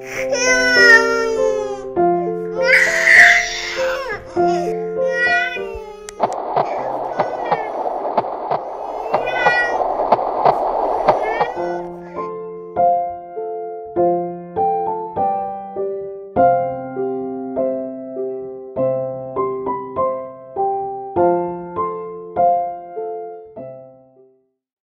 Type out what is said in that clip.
啊.